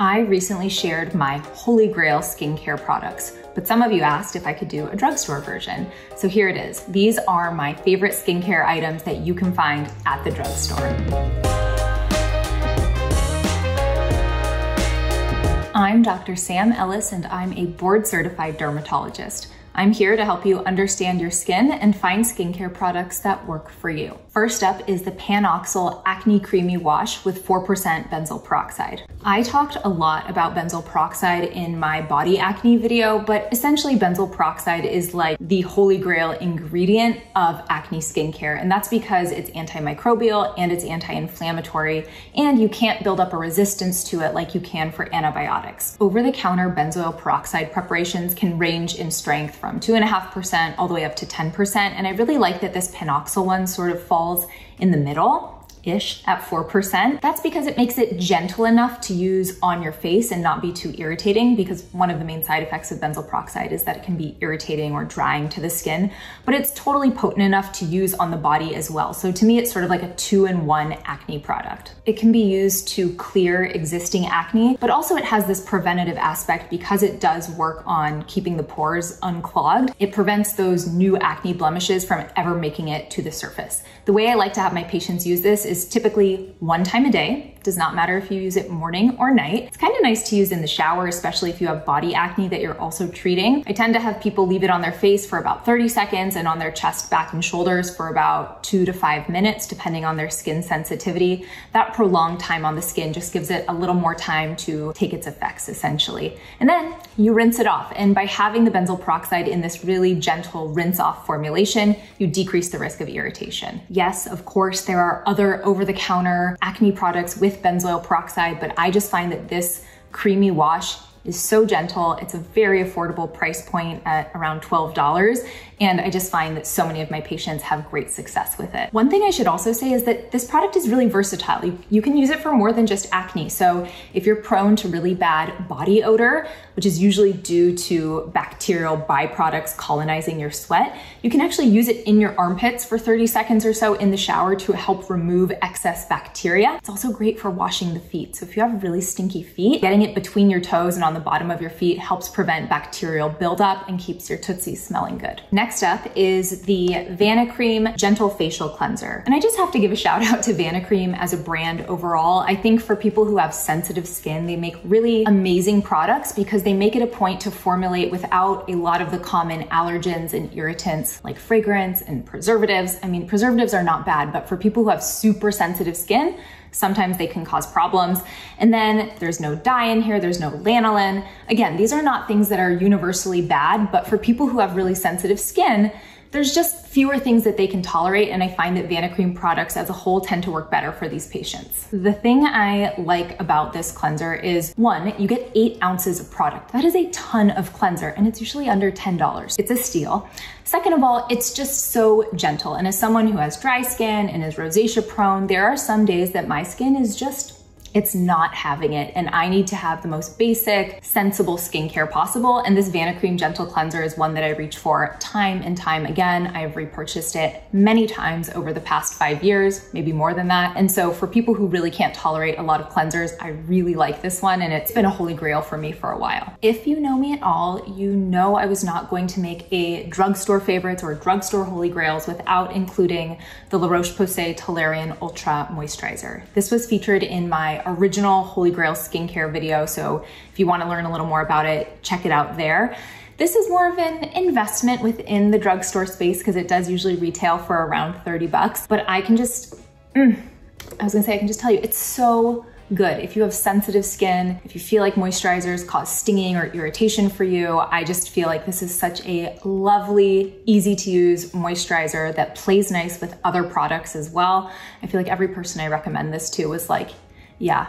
I recently shared my holy grail skincare products, but some of you asked if I could do a drugstore version. So here it is. These are my favorite skincare items that you can find at the drugstore. I'm Dr. Sam Ellis and I'm a board certified dermatologist. I'm here to help you understand your skin and find skincare products that work for you. First up is the Panoxyl Acne Creamy Wash with 4% benzoyl peroxide. I talked a lot about benzoyl peroxide in my body acne video, but essentially benzoyl peroxide is like the holy grail ingredient of acne skincare. And that's because it's antimicrobial and it's anti-inflammatory, and you can't build up a resistance to it like you can for antibiotics. Over-the-counter benzoyl peroxide preparations can range in strength from 2.5% all the way up to 10%. And I really like that this Panoxyl one sort of falls in the middle ish at 4%. That's because it makes it gentle enough to use on your face and not be too irritating because one of the main side effects of benzoyl peroxide is that it can be irritating or drying to the skin, but it's totally potent enough to use on the body as well. So to me, it's sort of like a two in one acne product. It can be used to clear existing acne, but also it has this preventative aspect because it does work on keeping the pores unclogged. It prevents those new acne blemishes from ever making it to the surface. The way I like to have my patients use this is typically one time a day. Does not matter if you use it morning or night. It's kind of nice to use in the shower, especially if you have body acne that you're also treating. I tend to have people leave it on their face for about 30 seconds and on their chest, back, and shoulders for about two to five minutes, depending on their skin sensitivity. That prolonged time on the skin just gives it a little more time to take its effects, essentially. And then you rinse it off. And by having the benzoyl peroxide in this really gentle rinse off formulation, you decrease the risk of irritation. Yes, of course, there are other over the counter acne products with benzoyl peroxide, but I just find that this creamy wash is so gentle. It's a very affordable price point at around $12. And I just find that so many of my patients have great success with it. One thing I should also say is that this product is really versatile. You, you can use it for more than just acne. So if you're prone to really bad body odor, which is usually due to bacterial byproducts colonizing your sweat, you can actually use it in your armpits for 30 seconds or so in the shower to help remove excess bacteria. It's also great for washing the feet. So if you have really stinky feet, getting it between your toes and on the bottom of your feet helps prevent bacterial buildup and keeps your tootsies smelling good. Next Next up is the Vanicream Gentle Facial Cleanser. And I just have to give a shout out to Vanicream as a brand overall. I think for people who have sensitive skin, they make really amazing products because they make it a point to formulate without a lot of the common allergens and irritants like fragrance and preservatives. I mean, preservatives are not bad, but for people who have super sensitive skin, Sometimes they can cause problems. And then there's no dye in here, there's no lanolin. Again, these are not things that are universally bad, but for people who have really sensitive skin, there's just fewer things that they can tolerate, and I find that Vanicream products as a whole tend to work better for these patients. The thing I like about this cleanser is one, you get eight ounces of product. That is a ton of cleanser, and it's usually under $10. It's a steal. Second of all, it's just so gentle, and as someone who has dry skin and is rosacea prone, there are some days that my skin is just it's not having it. And I need to have the most basic, sensible skincare possible. And this Vanicream Gentle Cleanser is one that I reach for time and time again. I've repurchased it many times over the past five years, maybe more than that. And so for people who really can't tolerate a lot of cleansers, I really like this one. And it's been a holy grail for me for a while. If you know me at all, you know I was not going to make a drugstore favorites or drugstore holy grails without including the La Roche-Posay Toleriane Ultra Moisturizer. This was featured in my original Holy Grail skincare video. So if you want to learn a little more about it, check it out there. This is more of an investment within the drugstore space because it does usually retail for around 30 bucks, but I can just, mm, I was gonna say, I can just tell you, it's so good. If you have sensitive skin, if you feel like moisturizers cause stinging or irritation for you, I just feel like this is such a lovely, easy to use moisturizer that plays nice with other products as well. I feel like every person I recommend this to was like, yeah,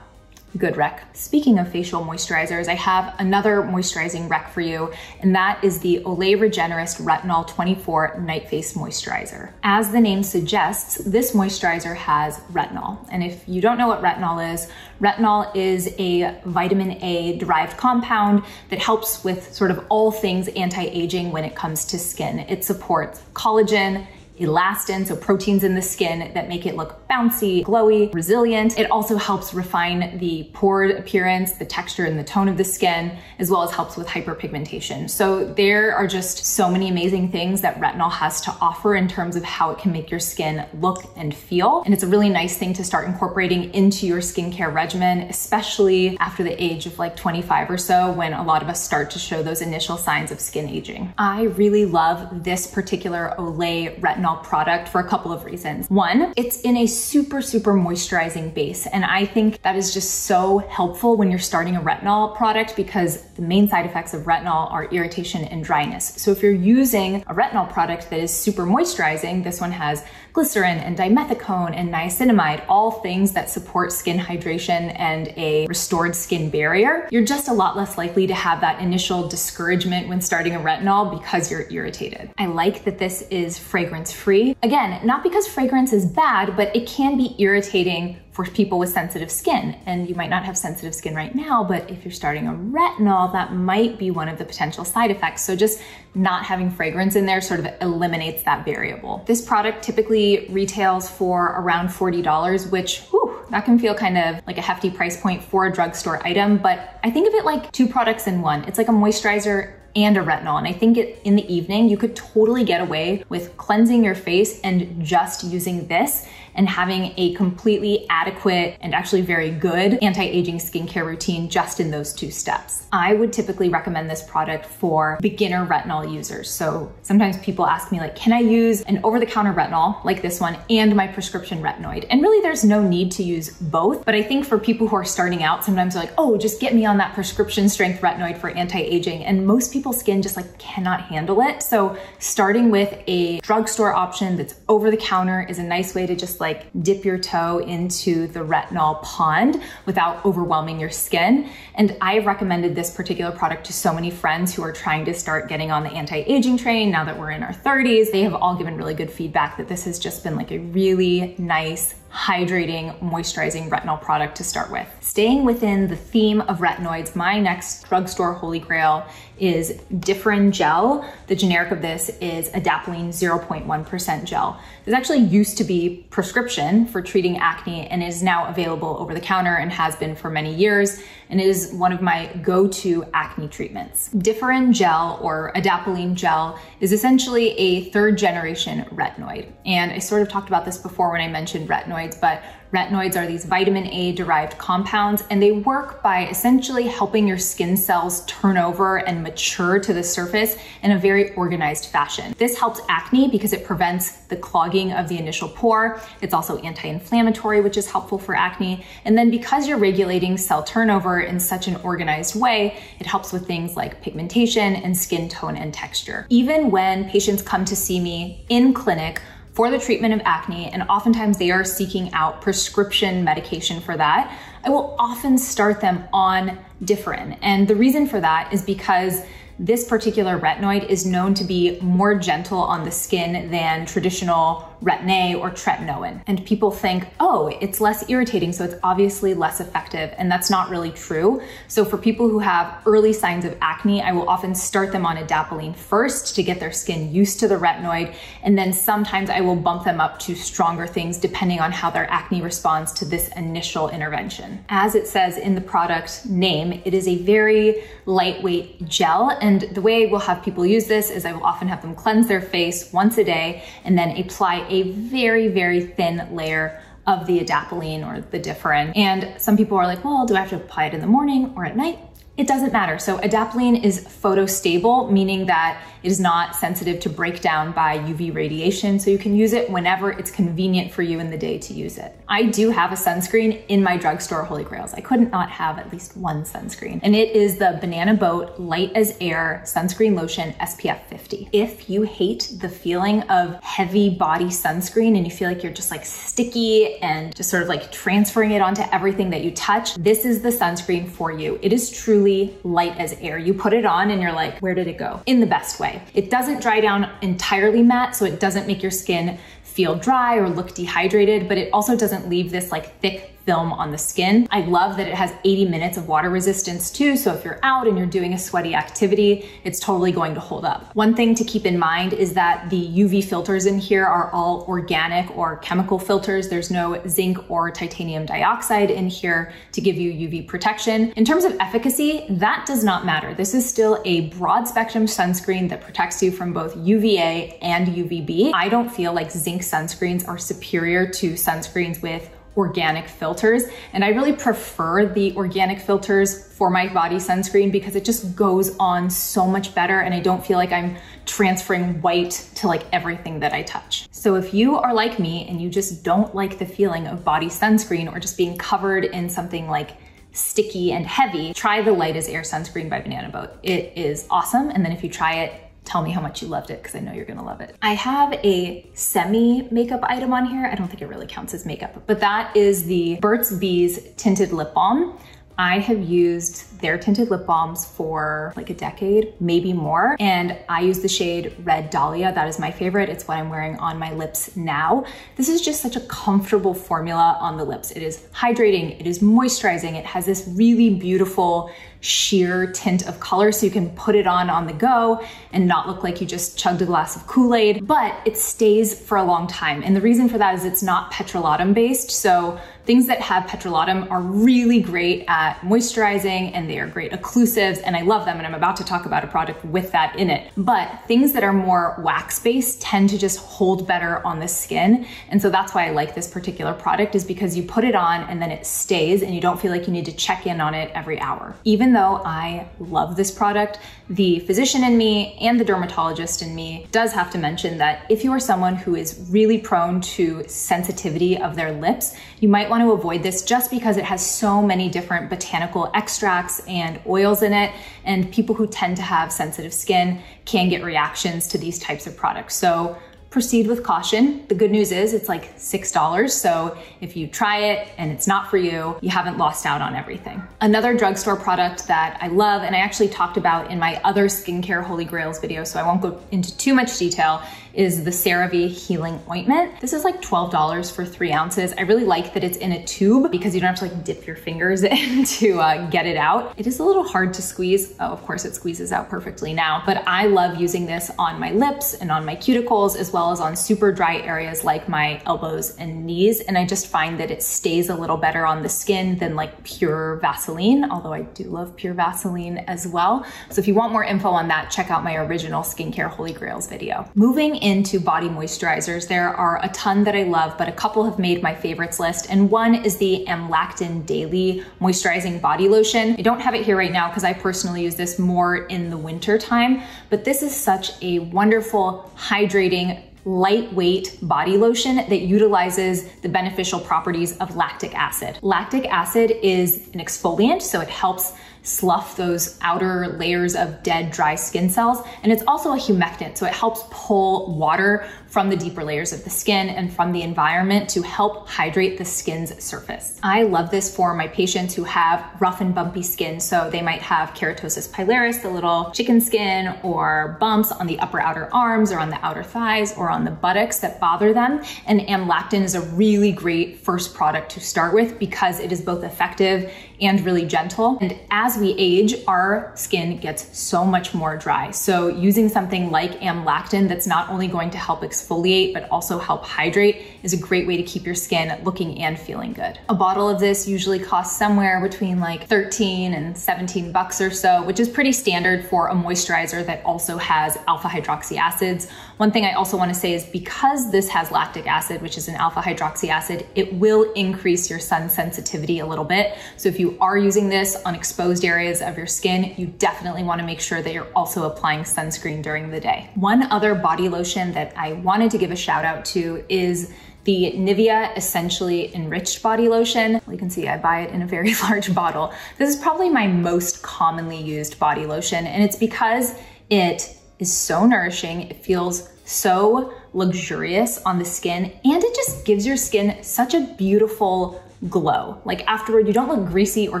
good rec. Speaking of facial moisturizers, I have another moisturizing rec for you, and that is the Olay Regenerist Retinol 24 Night Face Moisturizer. As the name suggests, this moisturizer has retinol. And if you don't know what retinol is, retinol is a vitamin A derived compound that helps with sort of all things anti-aging when it comes to skin. It supports collagen, elastin, so proteins in the skin that make it look bouncy, glowy, resilient. It also helps refine the pored appearance, the texture and the tone of the skin, as well as helps with hyperpigmentation. So there are just so many amazing things that retinol has to offer in terms of how it can make your skin look and feel. And it's a really nice thing to start incorporating into your skincare regimen, especially after the age of like 25 or so, when a lot of us start to show those initial signs of skin aging. I really love this particular Olay retinol product for a couple of reasons. One, it's in a super, super moisturizing base. And I think that is just so helpful when you're starting a retinol product because the main side effects of retinol are irritation and dryness. So if you're using a retinol product that is super moisturizing, this one has glycerin and dimethicone and niacinamide, all things that support skin hydration and a restored skin barrier, you're just a lot less likely to have that initial discouragement when starting a retinol because you're irritated. I like that this is fragrance free. Again, not because fragrance is bad, but it can be irritating for people with sensitive skin. And you might not have sensitive skin right now, but if you're starting a retinol, that might be one of the potential side effects. So just not having fragrance in there sort of eliminates that variable. This product typically retails for around $40, which whew, that can feel kind of like a hefty price point for a drugstore item, but I think of it like two products in one. It's like a moisturizer and a retinol. And I think it, in the evening, you could totally get away with cleansing your face and just using this and having a completely adequate and actually very good anti-aging skincare routine just in those two steps. I would typically recommend this product for beginner retinol users. So sometimes people ask me like, can I use an over-the-counter retinol like this one and my prescription retinoid? And really there's no need to use both. But I think for people who are starting out, sometimes they're like, oh, just get me on that prescription strength retinoid for anti-aging. And most people's skin just like cannot handle it. So starting with a drugstore option that's over the counter is a nice way to just like dip your toe into the retinol pond without overwhelming your skin. And I've recommended this particular product to so many friends who are trying to start getting on the anti-aging train now that we're in our 30s. They have all given really good feedback that this has just been like a really nice hydrating, moisturizing retinol product to start with. Staying within the theme of retinoids, my next drugstore holy grail is Differin Gel. The generic of this is adapalene 0.1% gel. This actually used to be prescription for treating acne and is now available over the counter and has been for many years and it is one of my go-to acne treatments. Differin Gel or adapalene gel is essentially a third generation retinoid. And I sort of talked about this before when I mentioned retinoids, but Retinoids are these vitamin A derived compounds, and they work by essentially helping your skin cells turn over and mature to the surface in a very organized fashion. This helps acne because it prevents the clogging of the initial pore. It's also anti inflammatory, which is helpful for acne. And then because you're regulating cell turnover in such an organized way, it helps with things like pigmentation and skin tone and texture. Even when patients come to see me in clinic, for the treatment of acne, and oftentimes they are seeking out prescription medication for that, I will often start them on Differin. And the reason for that is because this particular retinoid is known to be more gentle on the skin than traditional Retin-A or tretinoin. And people think, oh, it's less irritating, so it's obviously less effective. And that's not really true. So for people who have early signs of acne, I will often start them on adapalene first to get their skin used to the retinoid. And then sometimes I will bump them up to stronger things depending on how their acne responds to this initial intervention. As it says in the product name, it is a very lightweight gel. And the way we'll have people use this is I will often have them cleanse their face once a day and then apply a very, very thin layer of the adapalene or the differin. And some people are like, well, do I have to apply it in the morning or at night? It doesn't matter. So adapalene is photostable, meaning that it is not sensitive to breakdown by UV radiation, so you can use it whenever it's convenient for you in the day to use it. I do have a sunscreen in my drugstore Holy Grails. I couldn't not have at least one sunscreen, and it is the Banana Boat Light as Air Sunscreen Lotion SPF 50. If you hate the feeling of heavy body sunscreen and you feel like you're just like sticky and just sort of like transferring it onto everything that you touch, this is the sunscreen for you. It is truly light as air. You put it on and you're like, where did it go? In the best way. It doesn't dry down entirely matte, so it doesn't make your skin feel dry or look dehydrated, but it also doesn't leave this like thick film on the skin. I love that it has 80 minutes of water resistance too. So if you're out and you're doing a sweaty activity, it's totally going to hold up. One thing to keep in mind is that the UV filters in here are all organic or chemical filters. There's no zinc or titanium dioxide in here to give you UV protection. In terms of efficacy, that does not matter. This is still a broad spectrum sunscreen that protects you from both UVA and UVB. I don't feel like zinc sunscreens are superior to sunscreens with organic filters. And I really prefer the organic filters for my body sunscreen because it just goes on so much better and I don't feel like I'm transferring white to like everything that I touch. So if you are like me and you just don't like the feeling of body sunscreen or just being covered in something like sticky and heavy, try the Light as Air sunscreen by Banana Boat. It is awesome. And then if you try it, tell me how much you loved it because I know you're gonna love it. I have a semi makeup item on here. I don't think it really counts as makeup, but that is the Burt's Bees Tinted Lip Balm. I have used their tinted lip balms for like a decade, maybe more. And I use the shade Red Dahlia. That is my favorite. It's what I'm wearing on my lips now. This is just such a comfortable formula on the lips. It is hydrating, it is moisturizing, it has this really beautiful sheer tint of color so you can put it on on the go and not look like you just chugged a glass of Kool-Aid, but it stays for a long time. And the reason for that is it's not petrolatum based. So things that have petrolatum are really great at moisturizing and they are great occlusives and I love them. And I'm about to talk about a product with that in it. But things that are more wax based tend to just hold better on the skin. And so that's why I like this particular product is because you put it on and then it stays and you don't feel like you need to check in on it every hour. Even though I love this product, the physician in me and the dermatologist in me does have to mention that if you are someone who is really prone to sensitivity of their lips, you might want to avoid this just because it has so many different botanical extracts and oils in it. And people who tend to have sensitive skin can get reactions to these types of products. So proceed with caution. The good news is it's like $6. So if you try it and it's not for you, you haven't lost out on everything. Another drugstore product that I love and I actually talked about in my other skincare holy grails video, so I won't go into too much detail, is the CeraVe Healing Ointment. This is like $12 for three ounces. I really like that it's in a tube because you don't have to like dip your fingers in to uh, get it out. It is a little hard to squeeze. Oh, of course it squeezes out perfectly now, but I love using this on my lips and on my cuticles as well as on super dry areas like my elbows and knees. And I just find that it stays a little better on the skin than like pure Vaseline, although I do love pure Vaseline as well. So if you want more info on that, check out my original skincare holy grails video. Moving into body moisturizers, there are a ton that I love, but a couple have made my favorites list. And one is the Amlactin Daily Moisturizing Body Lotion. I don't have it here right now because I personally use this more in the winter time, but this is such a wonderful, hydrating, lightweight body lotion that utilizes the beneficial properties of lactic acid. Lactic acid is an exfoliant, so it helps slough those outer layers of dead, dry skin cells. And it's also a humectant, so it helps pull water from the deeper layers of the skin and from the environment to help hydrate the skin's surface. I love this for my patients who have rough and bumpy skin. So they might have keratosis pilaris, the little chicken skin, or bumps on the upper outer arms or on the outer thighs or on the buttocks that bother them. And amlactin is a really great first product to start with because it is both effective and really gentle. And as we age, our skin gets so much more dry. So using something like amlactin that's not only going to help exfoliate, but also help hydrate is a great way to keep your skin looking and feeling good. A bottle of this usually costs somewhere between like 13 and 17 bucks or so, which is pretty standard for a moisturizer that also has alpha hydroxy acids. One thing I also wanna say is because this has lactic acid, which is an alpha hydroxy acid, it will increase your sun sensitivity a little bit. So if you are using this on exposed areas of your skin, you definitely wanna make sure that you're also applying sunscreen during the day. One other body lotion that I wanted to give a shout out to is the Nivea Essentially Enriched Body Lotion. You can see I buy it in a very large bottle. This is probably my most commonly used body lotion, and it's because it is so nourishing. It feels so luxurious on the skin, and it just gives your skin such a beautiful glow. Like afterward, you don't look greasy or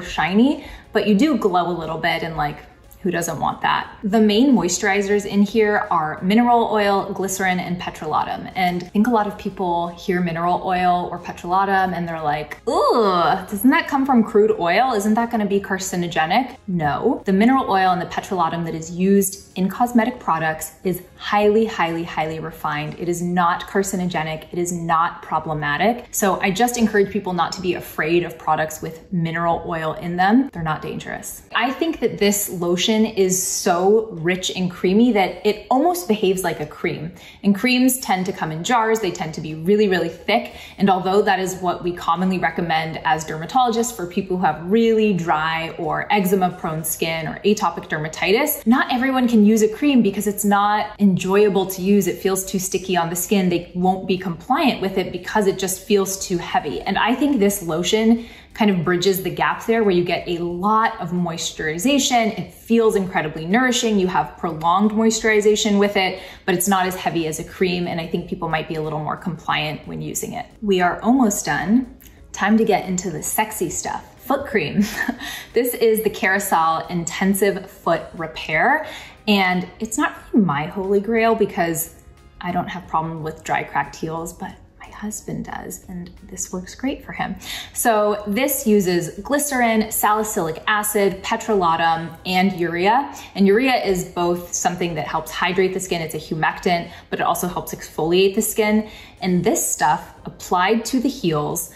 shiny, but you do glow a little bit and like Who doesn't want that? The main moisturizers in here are mineral oil, glycerin, and petrolatum. And I think a lot of people hear mineral oil or petrolatum and they're like, ooh, doesn't that come from crude oil? Isn't that gonna be carcinogenic? No. The mineral oil and the petrolatum that is used in cosmetic products is highly, highly, highly refined. It is not carcinogenic. It is not problematic. So I just encourage people not to be afraid of products with mineral oil in them. They're not dangerous. I think that this lotion is so rich and creamy that it almost behaves like a cream. And creams tend to come in jars, they tend to be really, really thick. And although that is what we commonly recommend as dermatologists for people who have really dry or eczema prone skin or atopic dermatitis, not everyone can use a cream because it's not enjoyable to use. It feels too sticky on the skin. They won't be compliant with it because it just feels too heavy. And I think this lotion kind of bridges the gap there where you get a lot of moisturization. It feels incredibly nourishing. You have prolonged moisturization with it, but it's not as heavy as a cream. And I think people might be a little more compliant when using it. We are almost done. Time to get into the sexy stuff foot cream. this is the Kerasal Intensive Foot Repair. And it's not really my holy grail because I don't have problem with dry cracked heels, but my husband does, and this works great for him. So this uses glycerin, salicylic acid, petrolatum, and urea. And urea is both something that helps hydrate the skin, it's a humectant, but it also helps exfoliate the skin. And this stuff applied to the heels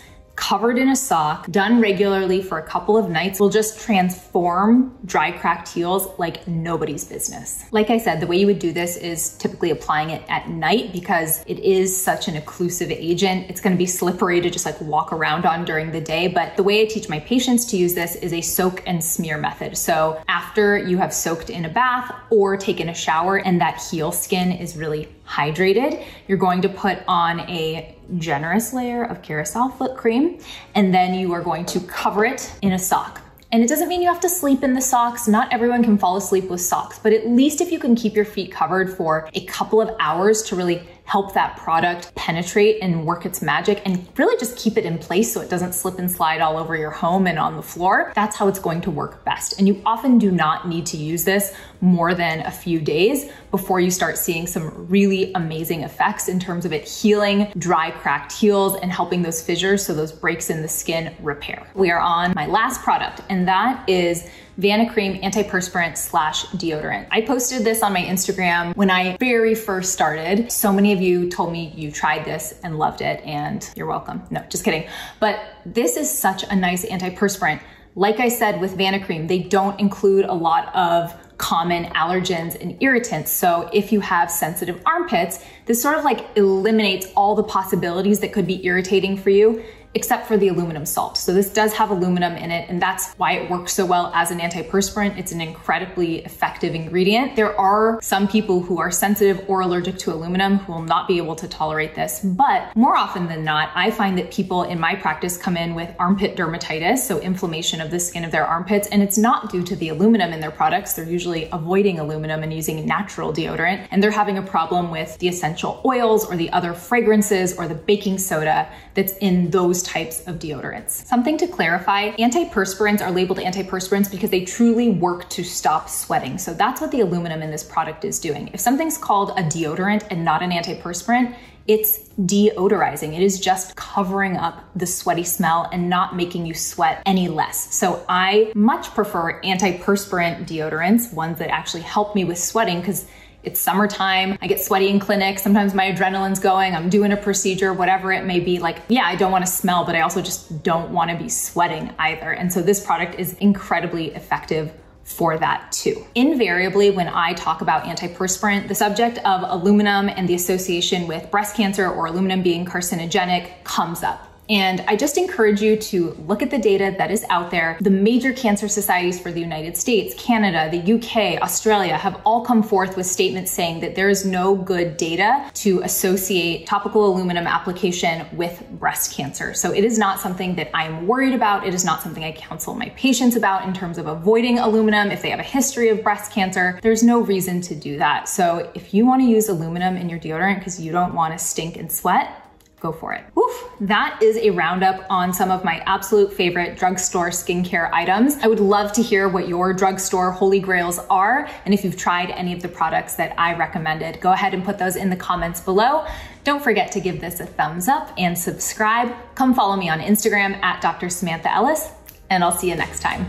covered in a sock, done regularly for a couple of nights will just transform dry cracked heels like nobody's business. Like I said, the way you would do this is typically applying it at night because it is such an occlusive agent. It's gonna be slippery to just like walk around on during the day. But the way I teach my patients to use this is a soak and smear method. So after you have soaked in a bath or taken a shower and that heel skin is really hydrated, you're going to put on a generous layer of Kerasal foot cream, and then you are going to cover it in a sock. And it doesn't mean you have to sleep in the socks. Not everyone can fall asleep with socks, but at least if you can keep your feet covered for a couple of hours to really help that product penetrate and work its magic and really just keep it in place so it doesn't slip and slide all over your home and on the floor. That's how it's going to work best. And you often do not need to use this more than a few days before you start seeing some really amazing effects in terms of it healing dry, cracked heels and helping those fissures so those breaks in the skin repair. We are on my last product, and that is Vanicream antiperspirant slash deodorant. I posted this on my Instagram when I very first started. So many of you told me you tried this and loved it, and you're welcome. No, just kidding. But this is such a nice antiperspirant. Like I said with Vanicream, they don't include a lot of common allergens and irritants. So if you have sensitive armpits, this sort of like eliminates all the possibilities that could be irritating for you except for the aluminum salt. So this does have aluminum in it, and that's why it works so well as an antiperspirant. It's an incredibly effective ingredient. There are some people who are sensitive or allergic to aluminum who will not be able to tolerate this, but more often than not, I find that people in my practice come in with armpit dermatitis, so inflammation of the skin of their armpits, and it's not due to the aluminum in their products. They're usually avoiding aluminum and using natural deodorant, and they're having a problem with the essential oils or the other fragrances or the baking soda that's in those types of deodorants. Something to clarify, antiperspirants are labeled antiperspirants because they truly work to stop sweating. So that's what the aluminum in this product is doing. If something's called a deodorant and not an antiperspirant, it's deodorizing. It is just covering up the sweaty smell and not making you sweat any less. So I much prefer antiperspirant deodorants, ones that actually help me with sweating because it's summertime. I get sweaty in clinic. Sometimes my adrenaline's going. I'm doing a procedure, whatever it may be. Like, yeah, I don't want to smell, but I also just don't want to be sweating either. And so this product is incredibly effective for that too. Invariably, when I talk about antiperspirant, the subject of aluminum and the association with breast cancer or aluminum being carcinogenic comes up. And I just encourage you to look at the data that is out there. The major cancer societies for the United States, Canada, the UK, Australia have all come forth with statements saying that there is no good data to associate topical aluminum application with breast cancer. So it is not something that I'm worried about. It is not something I counsel my patients about in terms of avoiding aluminum if they have a history of breast cancer. There's no reason to do that. So if you want to use aluminum in your deodorant because you don't want to stink and sweat, go for it. Woof, that is a roundup on some of my absolute favorite drugstore skincare items. I would love to hear what your drugstore holy grails are, and if you've tried any of the products that I recommended, go ahead and put those in the comments below. Don't forget to give this a thumbs up and subscribe. Come follow me on Instagram at Dr. Samantha Ellis, and I'll see you next time.